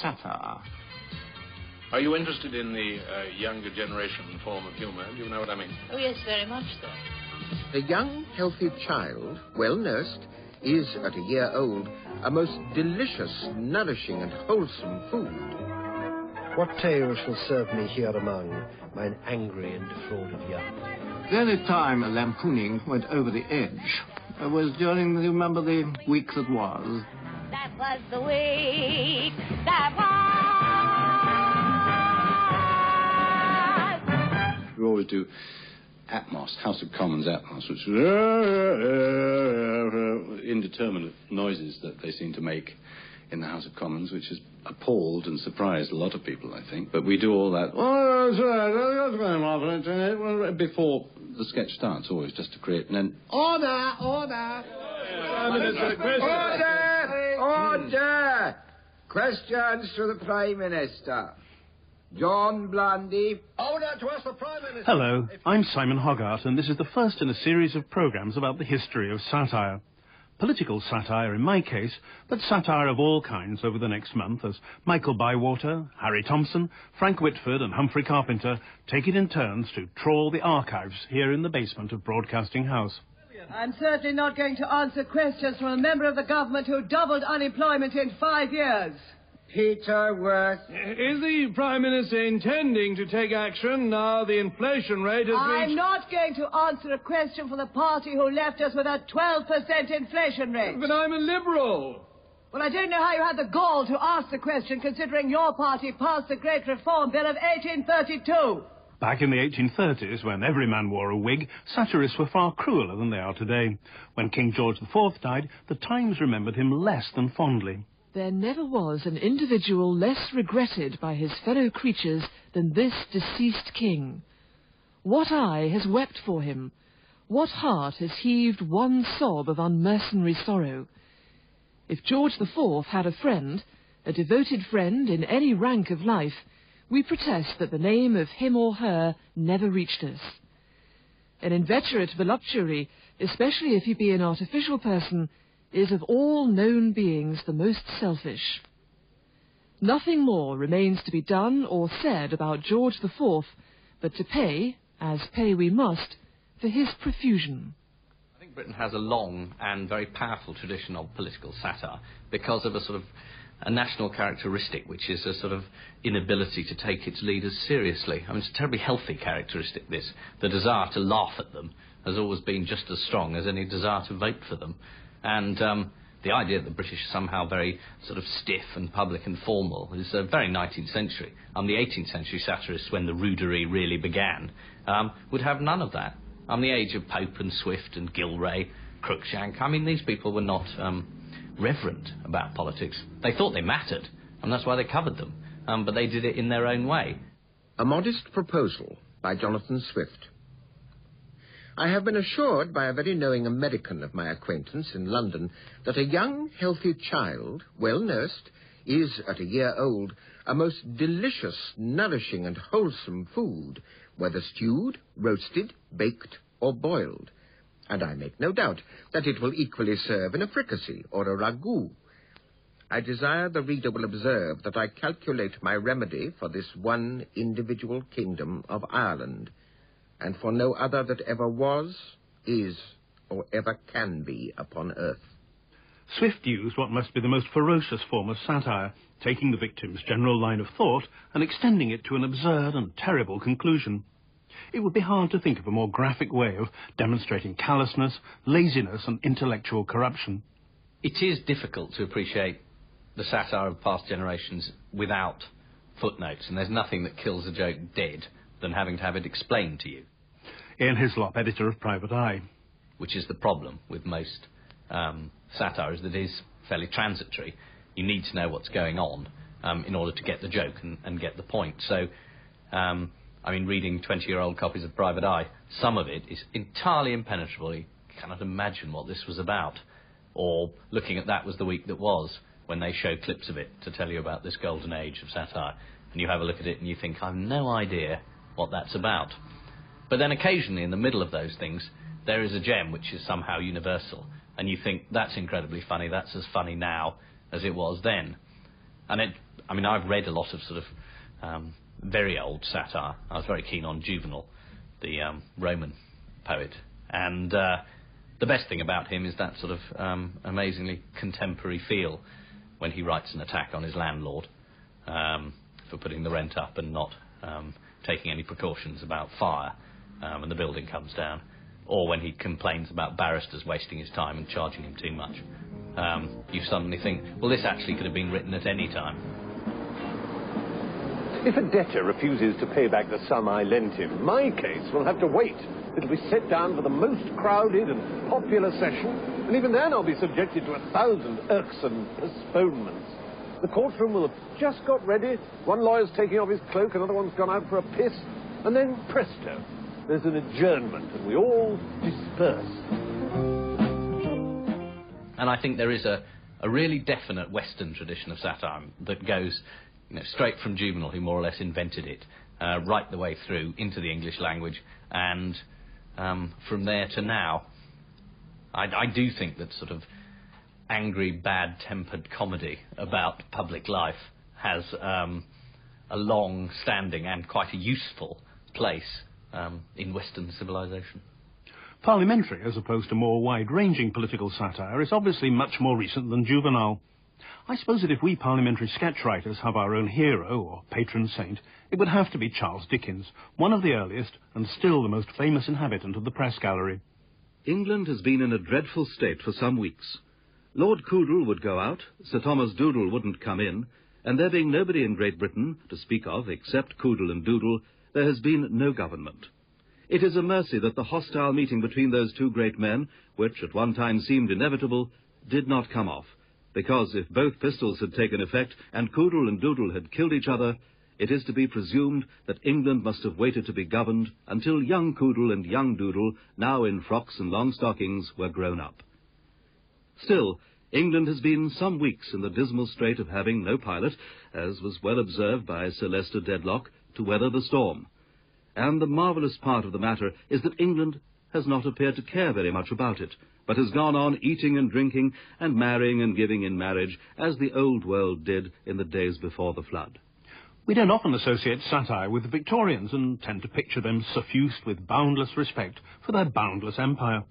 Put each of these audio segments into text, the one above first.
satire. Are you interested in the uh, younger generation form of humour? Do you know what I mean? Oh, yes, very much so. A young, healthy child, well nursed, is, at a year old, a most delicious, nourishing, and wholesome food. What tale shall serve me here among mine angry and defrauded young? The only time a lampooning went over the edge uh, was during, you remember, the week that was. That was the week that was. We always do Atmos, House of Commons Atmos, which is uh, indeterminate noises that they seem to make in the House of Commons, which has appalled and surprised a lot of people, I think. But we do all that before the sketch starts, always just to create, and then order, order. Order! Order! Questions to the Prime Minister. John Blundy. Order to ask the Prime Minister. Hello, I'm Simon Hoggart, and this is the first in a series of programmes about the history of satire. Political satire in my case, but satire of all kinds over the next month as Michael Bywater, Harry Thompson, Frank Whitford and Humphrey Carpenter take it in turns to trawl the archives here in the basement of Broadcasting House. I'm certainly not going to answer questions from a member of the government who doubled unemployment in five years. Peter Worth. Is the Prime Minister intending to take action now the inflation rate has I'm reached... not going to answer a question for the party who left us with a 12% inflation rate. But I'm a Liberal. Well, I don't know how you had the gall to ask the question, considering your party passed the Great Reform Bill of 1832. Back in the 1830s, when every man wore a wig, satirists were far crueler than they are today. When King George IV died, the Times remembered him less than fondly. There never was an individual less regretted by his fellow creatures than this deceased king. What eye has wept for him? What heart has heaved one sob of unmercenary sorrow? If George IV had a friend, a devoted friend in any rank of life, we protest that the name of him or her never reached us. An inveterate voluptuary, especially if he be an artificial person, is of all known beings the most selfish. Nothing more remains to be done or said about George IV but to pay, as pay we must, for his profusion. I think Britain has a long and very powerful tradition of political satire because of a sort of a national characteristic, which is a sort of inability to take its leaders seriously. I mean, it's a terribly healthy characteristic, this. The desire to laugh at them has always been just as strong as any desire to vote for them. And um, the idea that the British are somehow very sort of stiff and public and formal is uh, very 19th century. Um, the 18th century satirists, when the rudery really began, um, would have none of that. Um, the age of Pope and Swift and Gillray, Cruikshank, I mean, these people were not um, reverent about politics. They thought they mattered, and that's why they covered them. Um, but they did it in their own way. A Modest Proposal by Jonathan Swift. I have been assured by a very knowing American of my acquaintance in London that a young, healthy child, well nursed, is, at a year old, a most delicious, nourishing, and wholesome food, whether stewed, roasted, baked, or boiled. And I make no doubt that it will equally serve in a fricassee or a ragout. I desire the reader will observe that I calculate my remedy for this one individual kingdom of Ireland, and for no other that ever was, is, or ever can be upon earth. Swift used what must be the most ferocious form of satire, taking the victim's general line of thought and extending it to an absurd and terrible conclusion. It would be hard to think of a more graphic way of demonstrating callousness, laziness, and intellectual corruption. It is difficult to appreciate the satire of past generations without footnotes, and there's nothing that kills a joke dead than having to have it explained to you. Ian Hislop, editor of Private Eye. Which is the problem with most um, satire, is that it is fairly transitory. You need to know what's going on um, in order to get the joke and, and get the point. So, um, I mean, reading 20-year-old copies of Private Eye, some of it is entirely impenetrable. You cannot imagine what this was about. Or looking at That Was the Week That Was, when they show clips of it to tell you about this golden age of satire. And you have a look at it and you think, I've no idea what that's about. But then occasionally in the middle of those things, there is a gem which is somehow universal. And you think, that's incredibly funny, that's as funny now as it was then. and it, I mean, I've read a lot of sort of um, very old satire. I was very keen on Juvenal, the um, Roman poet, and uh, the best thing about him is that sort of um, amazingly contemporary feel when he writes an attack on his landlord um, for putting the rent up and not um, taking any precautions about fire um, and the building comes down, or when he complains about barristers wasting his time and charging him too much. Um, you suddenly think, well, this actually could have been written at any time. If a debtor refuses to pay back the sum I lent him, my case will have to wait. It'll be set down for the most crowded and popular session, and even then I'll be subjected to a thousand irksome postponements. The courtroom will have just got ready, one lawyer's taking off his cloak, another one's gone out for a piss, and then presto, there's an adjournment, and we all disperse. And I think there is a, a really definite Western tradition of satire that goes you know, straight from Juvenal, who more or less invented it, uh, right the way through into the English language, and um, from there to now. I, I do think that sort of angry, bad-tempered comedy about public life has um, a long-standing and quite a useful place um, in Western civilization. Parliamentary, as opposed to more wide-ranging political satire, is obviously much more recent than Juvenal. I suppose that if we parliamentary sketch writers have our own hero or patron saint, it would have to be Charles Dickens, one of the earliest and still the most famous inhabitant of the press gallery. England has been in a dreadful state for some weeks. Lord Coodle would go out, Sir Thomas Doodle wouldn't come in, and there being nobody in Great Britain to speak of except Coodle and Doodle, there has been no government. It is a mercy that the hostile meeting between those two great men, which at one time seemed inevitable, did not come off, because if both pistols had taken effect and Coodle and Doodle had killed each other, it is to be presumed that England must have waited to be governed until young Coodle and young Doodle, now in frocks and long stockings, were grown up. Still, England has been some weeks in the dismal strait of having no pilot, as was well observed by Sir Leicester Dedlock, to weather the storm. And the marvellous part of the matter is that England has not appeared to care very much about it, but has gone on eating and drinking and marrying and giving in marriage as the old world did in the days before the flood. We don't often associate satire with the Victorians and tend to picture them suffused with boundless respect for their boundless empire.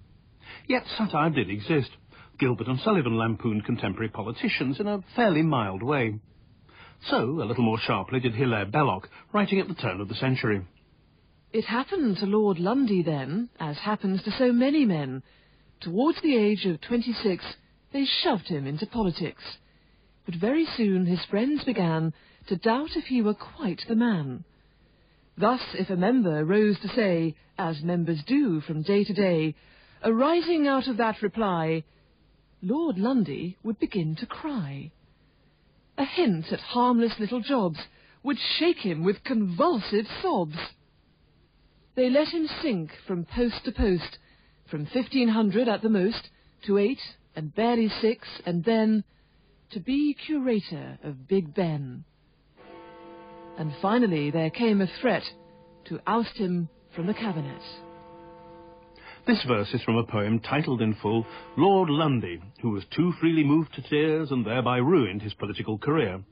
Yet satire did exist. Gilbert and Sullivan lampooned contemporary politicians in a fairly mild way. So, a little more sharply did Hilaire Belloc, writing at the turn of the century. It happened to Lord Lundy then, as happens to so many men. Towards the age of 26, they shoved him into politics. But very soon his friends began to doubt if he were quite the man. Thus, if a member rose to say, as members do from day to day, arising out of that reply, Lord Lundy would begin to cry. A hint at harmless little jobs would shake him with convulsive sobs. They let him sink from post to post, from fifteen hundred at the most to eight and barely six, and then to be curator of Big Ben and finally there came a threat to oust him from the cabinet. This verse is from a poem titled in full Lord Lundy, who was too freely moved to tears and thereby ruined his political career.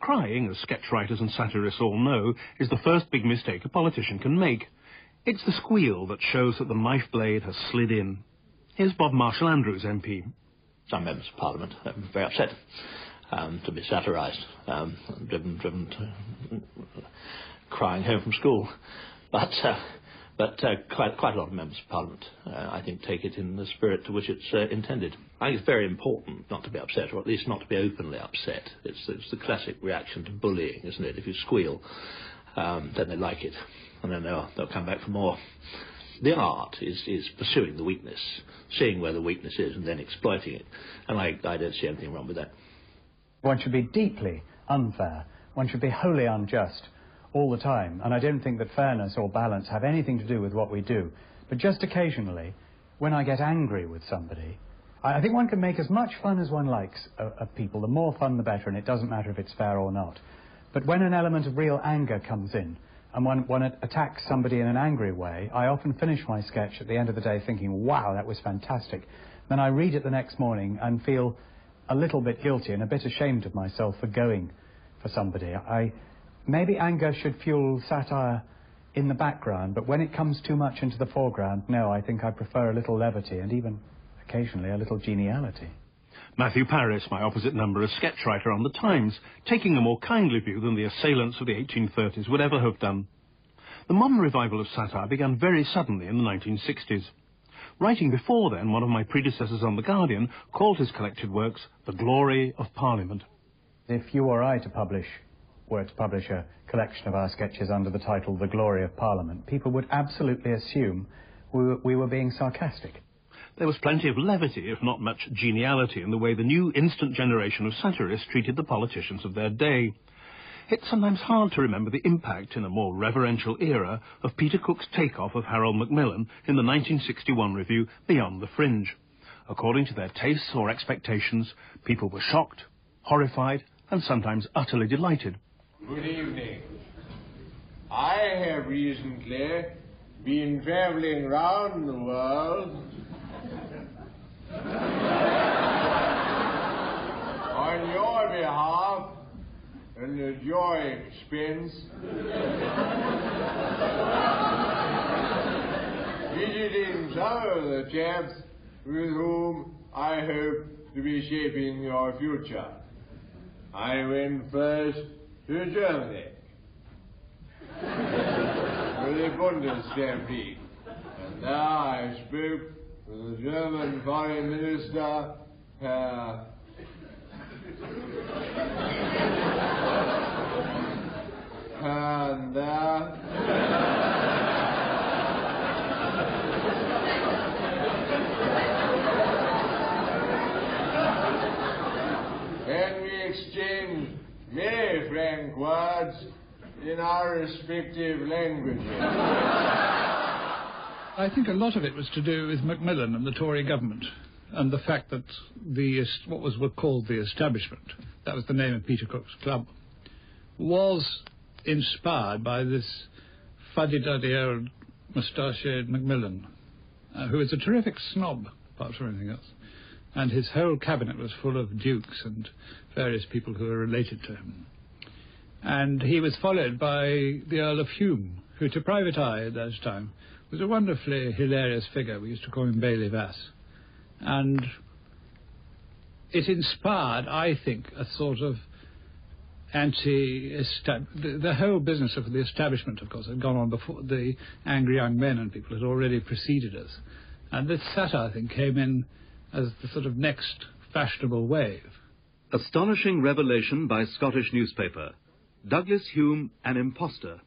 Crying, as sketch writers and satirists all know, is the first big mistake a politician can make. It's the squeal that shows that the knife blade has slid in. Here's Bob Marshall Andrews, MP. Some members of Parliament are very upset um, to be satirised, um, driven, driven to crying home from school. But, uh, but uh, quite, quite a lot of members of Parliament, uh, I think, take it in the spirit to which it's uh, intended. I think it's very important not to be upset, or at least not to be openly upset. It's, it's the classic reaction to bullying, isn't it? If you squeal, um, then they like it, and then they'll, they'll come back for more. The art is, is pursuing the weakness, seeing where the weakness is, and then exploiting it. And I, I don't see anything wrong with that. One should be deeply unfair. One should be wholly unjust all the time. And I don't think that fairness or balance have anything to do with what we do. But just occasionally, when I get angry with somebody, I think one can make as much fun as one likes of people. The more fun, the better, and it doesn't matter if it's fair or not. But when an element of real anger comes in, and one, one attacks somebody in an angry way, I often finish my sketch at the end of the day thinking, wow, that was fantastic. Then I read it the next morning and feel a little bit guilty and a bit ashamed of myself for going for somebody. I maybe anger should fuel satire in the background, but when it comes too much into the foreground, no, I think I prefer a little levity and even occasionally a little geniality. Matthew Parris, my opposite number, a sketch writer on The Times, taking a more kindly view than the assailants of the 1830s would ever have done. The modern revival of satire began very suddenly in the 1960s. Writing before then, one of my predecessors on The Guardian called his collected works The Glory of Parliament. If you or I to publish were to publish a collection of our sketches under the title The Glory of Parliament, people would absolutely assume we were, we were being sarcastic. There was plenty of levity, if not much geniality, in the way the new instant generation of satirists treated the politicians of their day. It's sometimes hard to remember the impact in a more reverential era of Peter Cook's takeoff of Harold Macmillan in the 1961 revue Beyond the Fringe. According to their tastes or expectations, people were shocked, horrified, and sometimes utterly delighted. Good evening. I have recently been traveling round the world on your behalf and the joy expense visiting some of the chaps with whom I hope to be shaping your future. I went first to Germany for the Bundesrepublik, and now I spoke with the German Foreign Minister, Herr. And there and we many frank words in our respective languages. I think a lot of it was to do with Macmillan and the Tory government and the fact that the what was called the establishment, that was the name of Peter Cook's club, was inspired by this fuddy-duddy old moustachioed Macmillan, uh, who is a terrific snob, apart from anything else. And his whole cabinet was full of dukes and various people who were related to him. And he was followed by the Earl of Home, who to private eye at that time was a wonderfully hilarious figure. We used to call him Baillie Vass. And it inspired, I think, a sort of anti the, the whole business of the establishment, of course, had gone on before the angry young men and people had already preceded us. And this satire, I think, came in as the sort of next fashionable wave. Astonishing revelation by Scottish newspaper. Douglas Home, an impostor.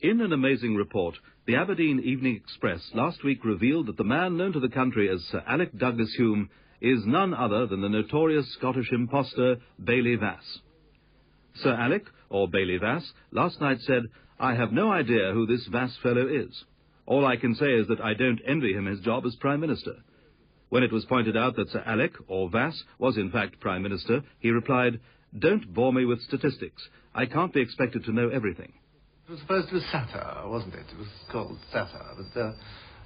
In an amazing report, the Aberdeen Evening Express last week revealed that the man known to the country as Sir Alec Douglas Home is none other than the notorious Scottish impostor Baillie Vass. Sir Alec, or Baillie Vass, last night said, I have no idea who this Vass fellow is. All I can say is that I don't envy him his job as Prime Minister. When it was pointed out that Sir Alec, or Vass, was in fact Prime Minister, he replied, Don't bore me with statistics. I can't be expected to know everything. It was supposed to be satire, wasn't it? It was called satire, but uh,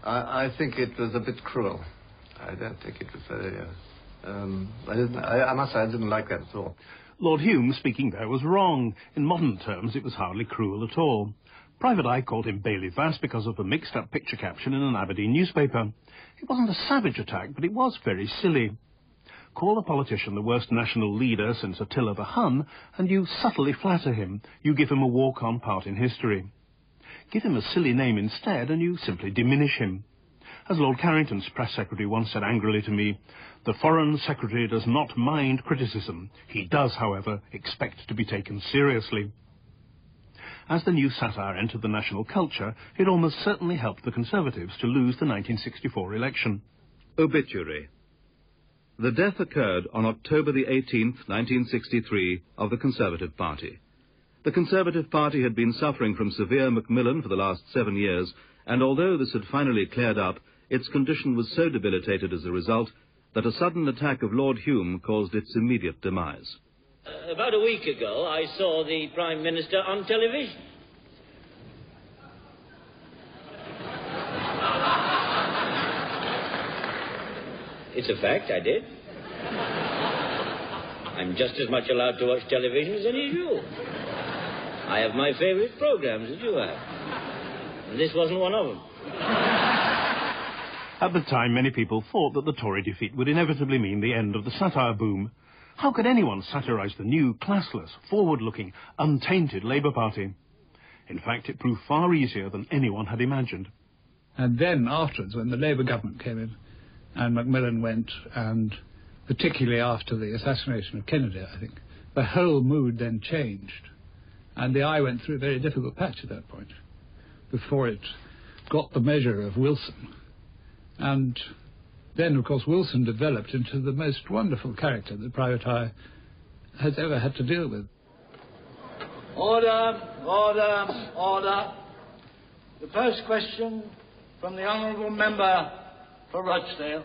I, I, think it was a bit cruel. I don't think it was very. Uh, um, I, didn't, I, I must say I didn't like that at all. Lord Home, speaking there, was wrong. In modern terms, it was hardly cruel at all. Private Eye called him Baillie Vass because of the mixed-up picture caption in an Aberdeen newspaper. It wasn't a savage attack, but it was very silly. Call a politician the worst national leader since Attila the Hun, and you subtly flatter him. You give him a walk-on part in history. Give him a silly name instead, and you simply diminish him. As Lord Carrington's press secretary once said angrily to me, the Foreign Secretary does not mind criticism. He does, however, expect to be taken seriously. As the new satire entered the national culture, it almost certainly helped the Conservatives to lose the 1964 election. Obituary. The death occurred on October the 18th, 1963, of the Conservative Party. The Conservative Party had been suffering from severe Macmillan for the last seven years, and although this had finally cleared up, its condition was so debilitated as a result that a sudden attack of Lord Home caused its immediate demise. Uh, about a week ago, I saw the Prime Minister on television. It's a fact, I did. I'm just as much allowed to watch television as any of you. I have my favourite programs, as you have. And this wasn't one of them. At the time, many people thought that the Tory defeat would inevitably mean the end of the satire boom. How could anyone satirise the new, classless, forward-looking, untainted Labour Party? In fact, it proved far easier than anyone had imagined. And then afterwards, when the Labour government came in, and Macmillan went, and particularly after the assassination of Kennedy, I think, the whole mood then changed. And the eye went through a very difficult patch at that point, before it got the measure of Wilson. And then, of course, Wilson developed into the most wonderful character that Private Eye has ever had to deal with. Order, order, order. The first question from the Honourable Member for Rochdale.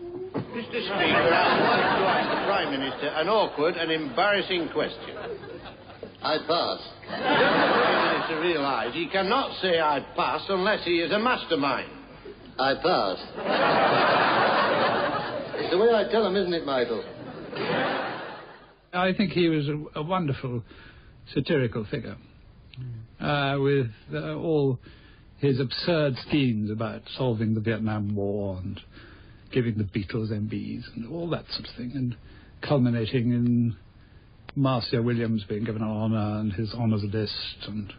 Mr. Speaker, I would like to ask the Prime Minister an awkward and embarrassing question. I pass. The Prime Minister realise he cannot say I pass unless he is a mastermind. I pass. it's the way I tell him, isn't it, Michael? I think he was a, a wonderful satirical figure, uh, with uh, all his absurd schemes about solving the Vietnam War and giving the Beatles MBEs and all that sort of thing, and culminating in Marcia Williams being given an honour and his honours list, and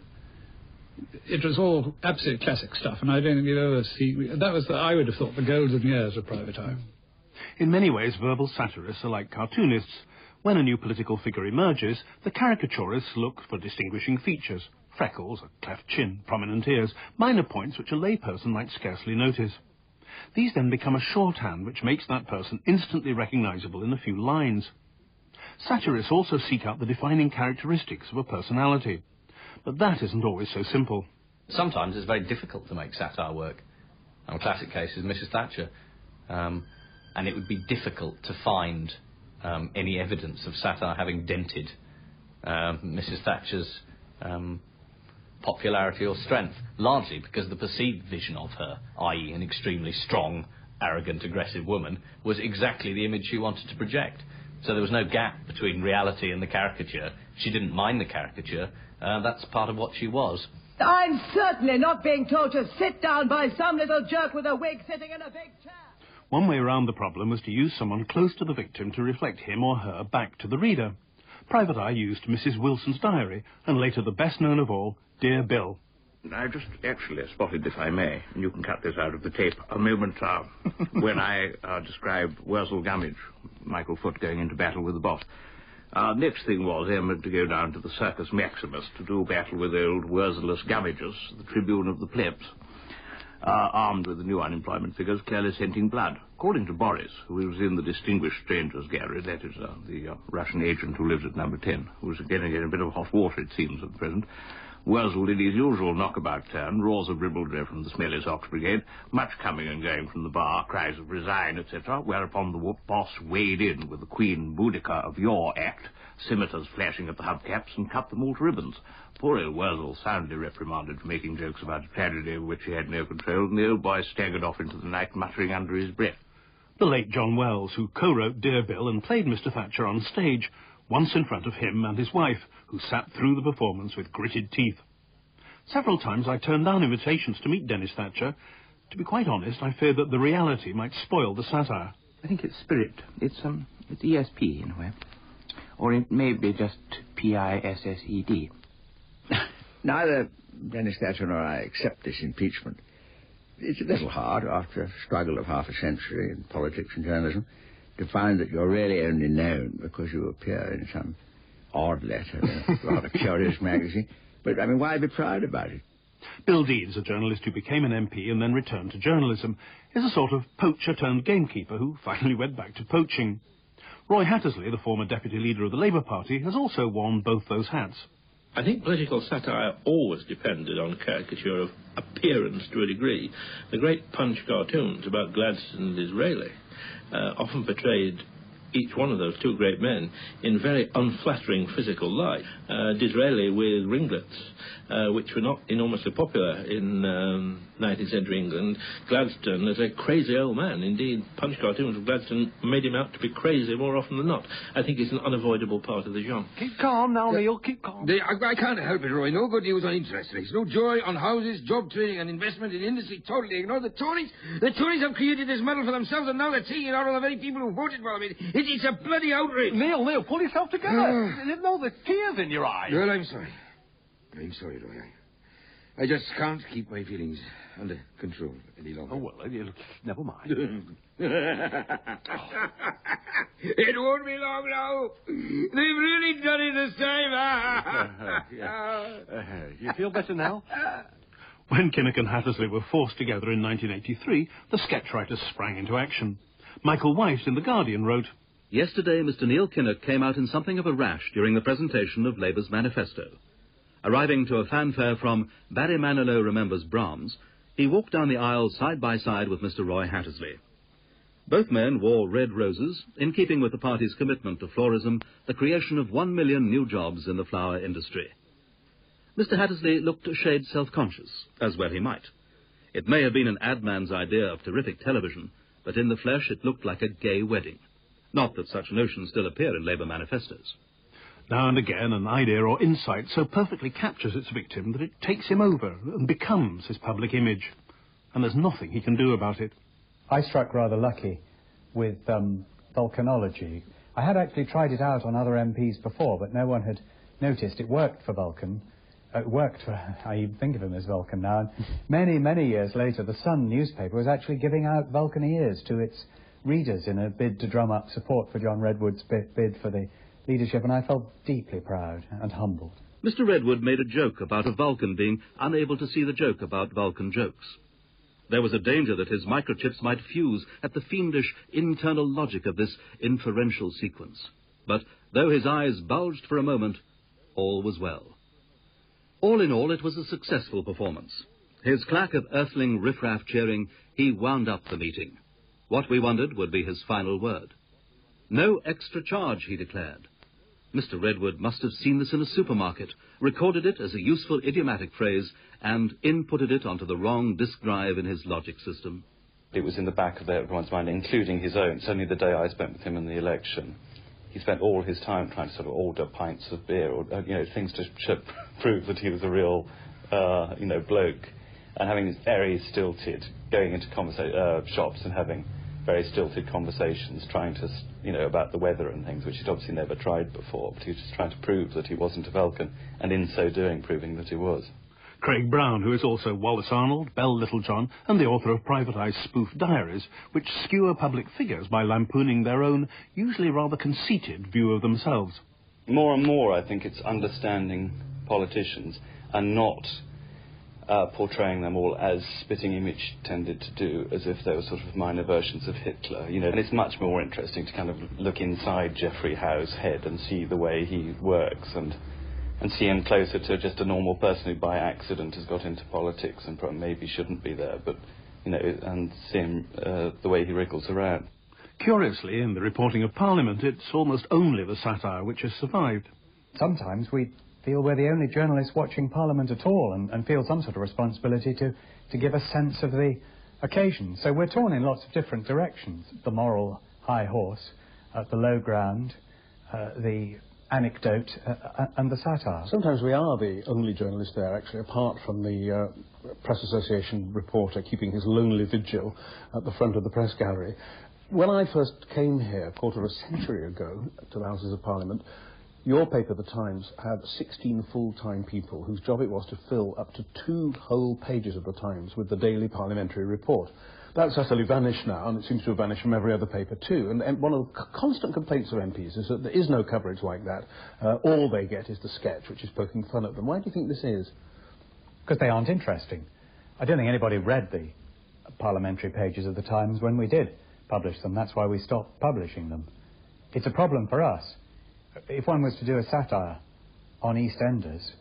it was all absolute classic stuff. And I don't think you've ever seen that was the, I would have thought the golden years of Private Eye. In many ways, verbal satirists are like cartoonists. When a new political figure emerges, the caricaturists look for distinguishing features freckles, a cleft chin, prominent ears, minor points which a layperson might scarcely notice. These then become a shorthand which makes that person instantly recognizable in a few lines. Satirists also seek out the defining characteristics of a personality. But that isn't always so simple. Sometimes it's very difficult to make satire work. a classic case is Mrs. Thatcher. Um, and it would be difficult to find um, any evidence of satire having dented um, Mrs. Thatcher's um, popularity or strength, largely because the perceived vision of her, i.e., an extremely strong, arrogant, aggressive woman, was exactly the image she wanted to project. So there was no gap between reality and the caricature. She didn't mind the caricature. Uh, that's part of what she was. I'm certainly not being told to sit down by some little jerk with a wig sitting in a big chair. One way around the problem was to use someone close to the victim to reflect him or her back to the reader. Private Eye used Mrs. Wilson's diary, and later the best known of all, Dear Bill. I just actually spotted, if I may, and you can cut this out of the tape, a moment uh, when I uh, described Wurzel Gummidge, Michael Foot going into battle with the boss. Our next thing was Emmett to go down to the Circus Maximus to do battle with old Wurzelus Gummidges, the tribune of the plebs uh, armed with the new unemployment figures, clearly scenting blood. According to Boris, who was in the Distinguished Strangers Gallery, that is uh, the uh, Russian agent who lives at number 10, who's getting in a bit of hot water, it seems, at present, Wurzel did his usual knockabout turn, roars of ribaldry from the smelly socks brigade, much coming and going from the bar, cries of resign, etc., whereupon the boss weighed in with the Queen Boudica of your act, scimitars flashing at the hubcaps, and cut them all to ribbons. Poor old Wurzel soundly reprimanded for making jokes about a tragedy of which he had no control, and the old boy staggered off into the night muttering under his breath. The late John Wells, who co-wrote Dear Bill and played Mr. Thatcher on stage, once in front of him and his wife, who sat through the performance with gritted teeth. Several times I turned down invitations to meet Denis Thatcher. To be quite honest, I feared that the reality might spoil the satire. I think it's spirit. It's um, it's ESP in a way, or it may be just P I S S E D. Neither Denis Thatcher nor I accept this impeachment. It's a little hard, after a struggle of half a century in politics and journalism, to find that you're really only known because you appear in some odd letter in a rather curious magazine. But, I mean, why be proud about it? Bill Deedes, a journalist who became an MP and then returned to journalism, is a sort of poacher turned gamekeeper who finally went back to poaching. Roy Hattersley, the former deputy leader of the Labour Party, has also worn both those hats. I think political satire always depended on caricature of appearance to a degree. The great Punch cartoons about Gladstone and Disraeli uh, often portrayed each one of those two great men in very unflattering physical light. Uh, Disraeli with ringlets, uh, which were not enormously popular in um, 19th century England. Gladstone as a crazy old man. Indeed, Punch cartoons of Gladstone made him out to be crazy more often than not. I think it's an unavoidable part of the genre. Keep calm now, Neil. Keep calm. They, I, I can't help it, Roy. No good news on interest rates. No joy on houses, job training, and investment in industry. Totally ignore the Tories. The Tories have created this medal for themselves, and now they're taking it out on the very people who voted for them. It, it, it's a bloody outrage. Neil, Neil, pull yourself together. no, there's tears in your eyes. Well, I'm sorry. I'm sorry, Roy. I, I just can't keep my feelings under control any longer. Oh, well, uh, never mind. it won't be long now. They've really done it this time. Uh, you feel better now? When Kinnock and Hattersley were forced together in 1983, the sketch writers sprang into action. Michael White in The Guardian wrote, Yesterday, Mr. Neil Kinnock came out in something of a rash during the presentation of Labour's manifesto. Arriving to a fanfare from Barry Manilow Remembers Brahms, he walked down the aisle side by side with Mr. Roy Hattersley. Both men wore red roses, in keeping with the party's commitment to florism, the creation of one million new jobs in the flower industry. Mr. Hattersley looked a shade self-conscious, as well he might. It may have been an ad man's idea of terrific television, but in the flesh it looked like a gay wedding. Not that such notions still appear in Labour manifestos. Now and again, an idea or insight so perfectly captures its victim that it takes him over and becomes his public image. And there's nothing he can do about it. I struck rather lucky with um, volcanology. I had actually tried it out on other MPs before, but no one had noticed it worked for Vulcan. Uh, it worked for, I even think of him as Vulcan now. And many, many years later, the Sun newspaper was actually giving out Vulcan ears to its readers in a bid to drum up support for John Redwood's bid, bid for the leadership, and I felt deeply proud and humbled. Mr. Redwood made a joke about a Vulcan being unable to see the joke about Vulcan jokes. There was a danger that his microchips might fuse at the fiendish internal logic of this inferential sequence. But though his eyes bulged for a moment, all was well. All in all, it was a successful performance. His clack of earthling riffraff cheering, he wound up the meeting. What we wondered would be his final word. No extra charge, he declared. Mr. Redwood must have seen this in a supermarket, recorded it as a useful idiomatic phrase, and inputted it onto the wrong disk drive in his logic system. It was in the back of everyone's mind, including his own. Certainly the day I spent with him in the election, he spent all his time trying to sort of order pints of beer or uh, you know things to, prove that he was a real uh, you know bloke, and having this very stilted going into uh, shops and having very stilted conversations, trying to, you know, about the weather and things, which he'd obviously never tried before, but he was just trying to prove that he wasn't a Vulcan, and in so doing, proving that he was. Craig Brown, who is also Wallace Arnold, Bel Littlejohn, and the author of Private Eye's spoof diaries, which skewer public figures by lampooning their own, usually rather conceited, view of themselves. More and more, I think it's understanding politicians and not uh, portraying them all as Spitting Image tended to do, as if they were sort of minor versions of Hitler, you know. And it's much more interesting to kind of look inside Geoffrey Howe's head and see the way he works and and see him closer to just a normal person who by accident has got into politics and maybe shouldn't be there, but you know, and see him uh, the way he wriggles around. Curiously, in the reporting of Parliament, it's almost only the satire which has survived. Sometimes we feel we're the only journalists watching Parliament at all and, and feel some sort of responsibility to, to give a sense of the occasion. So we're torn in lots of different directions. The moral high horse, uh, the low ground, uh, the anecdote, uh, uh and the satire. Sometimes we are the only journalists there, actually, apart from the uh, Press Association reporter keeping his lonely vigil at the front of the press gallery. When I first came here, a quarter of a century ago, to the Houses of Parliament, your paper, The Times, had 16 full-time people whose job it was to fill up to two whole pages of The Times with the daily parliamentary report. That's utterly vanished now, and it seems to have vanished from every other paper too. And, and one of the constant complaints of MPs is that there is no coverage like that. Uh, all they get is the sketch, which is poking fun at them. Why do you think this is? Because they aren't interesting. I don't think anybody read the parliamentary pages of the Times when we did publish them. That's why we stopped publishing them. It's a problem for us if one was to do a satire on EastEnders,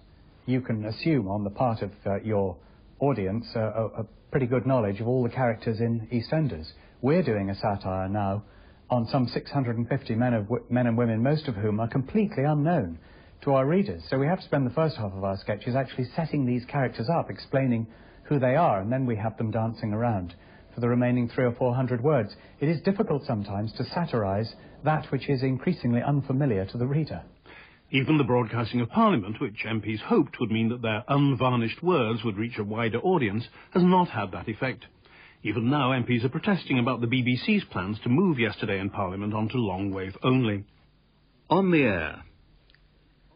you can assume on the part of uh, your audience uh, a, a, pretty good knowledge of all the characters in EastEnders. We're doing a satire now on some 650 men, of, men and women, most of whom are completely unknown to our readers. So we have to spend the first half of our sketches actually setting these characters up, explaining who they are, and then we have them dancing around for the remaining three or four hundred words. It is difficult sometimes to satirize that which is increasingly unfamiliar to the reader. Even the broadcasting of Parliament, which MPs hoped would mean that their unvarnished words would reach a wider audience, has not had that effect. Even now, MPs are protesting about the BBC's plans to move yesterday in Parliament onto long wave only. On the air.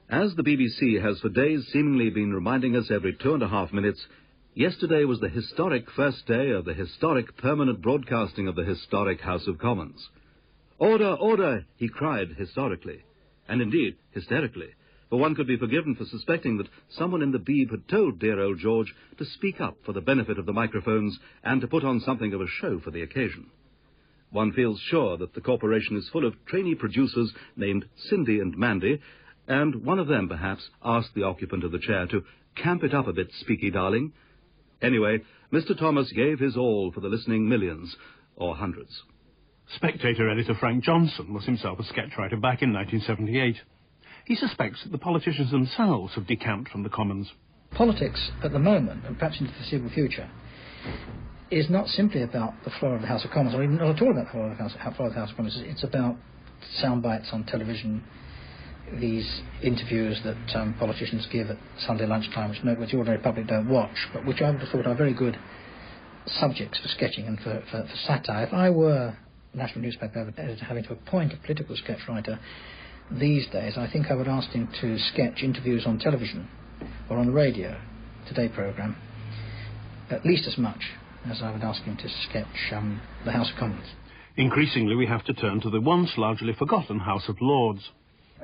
As the BBC has for days seemingly been reminding us every two and a half minutes, yesterday was the historic first day of the historic permanent broadcasting of the historic House of Commons. Order, order, he cried historically, and indeed hysterically, for one could be forgiven for suspecting that someone in the Beeb had told dear old George to speak up for the benefit of the microphones and to put on something of a show for the occasion. One feels sure that the corporation is full of trainee producers named Cindy and Mandy, and one of them perhaps asked the occupant of the chair to camp it up a bit, Speaky darling. Anyway, Mr. Thomas gave his all for the listening millions, or hundreds. Spectator editor Frank Johnson was himself a sketch writer back in 1978. He suspects that the politicians themselves have decamped from the Commons. Politics at the moment, and perhaps into the foreseeable future, is not simply about the floor of the House of Commons, or even not at all about the floor of the House, floor of, the House of Commons. It's about sound bites on television, these interviews that um, politicians give at Sunday lunchtime, which, no, which the ordinary public don't watch, but which I would have thought are very good subjects for sketching and for, for, for satire. If I were national newspaper editor having to appoint a political sketch writer, these days, I think I would ask him to sketch interviews on television or on the radio, Today programme, at least as much as I would ask him to sketch um, the House of Commons. Increasingly, we have to turn to the once largely forgotten House of Lords.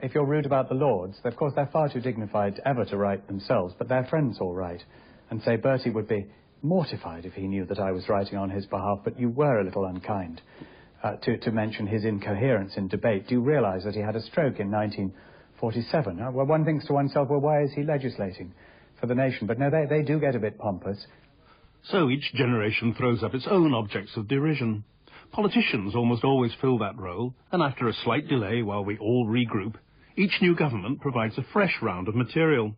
If you're rude about the Lords, of course they're far too dignified ever to write themselves, but their friends all right. And say Bertie would be mortified if he knew that I was writing on his behalf, but you were a little unkind uh, to, to, mention his incoherence in debate. Do you realise that he had a stroke in 1947? Uh, well, one thinks to oneself, well, why is he legislating for the nation? But no, they, they do get a bit pompous. So each generation throws up its own objects of derision. Politicians almost always fill that role, and after a slight delay while we all regroup, each new government provides a fresh round of material.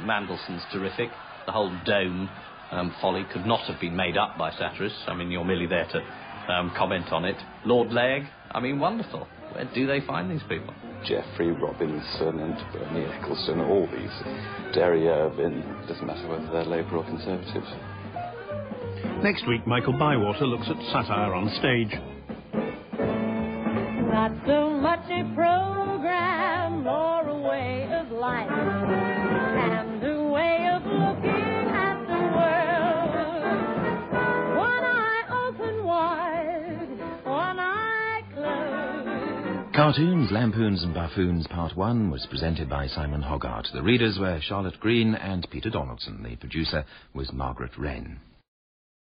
Mandelson's terrific. The whole dome um, folly could not have been made up by satirists. I mean, you're merely there to um, comment on it. Lord Legge, I mean, wonderful. Where do they find these people? Geoffrey Robinson and Bernie Ecclestone, all these. Derry Irvine, doesn't matter whether they're Labour or Conservative. Next week, Michael Bywater looks at satire on stage. Cartoons, Lampoons and Buffoons Part 1 was presented by Simon Hoggart. The readers were Charlotte Green and Peter Donaldson. The producer was Margaret Wren.